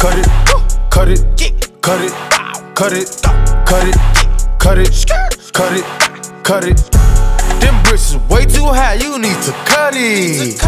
cut it, cut it, cut it, cut it, cut it, cut it, cut it, cut it. Them bricks is way too high, you need to cut it.